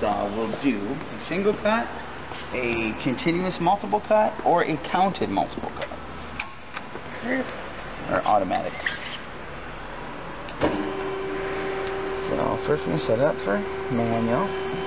We'll do a single cut, a continuous multiple cut, or a counted multiple cut. Or automatic. So first we're going to set it up for manual.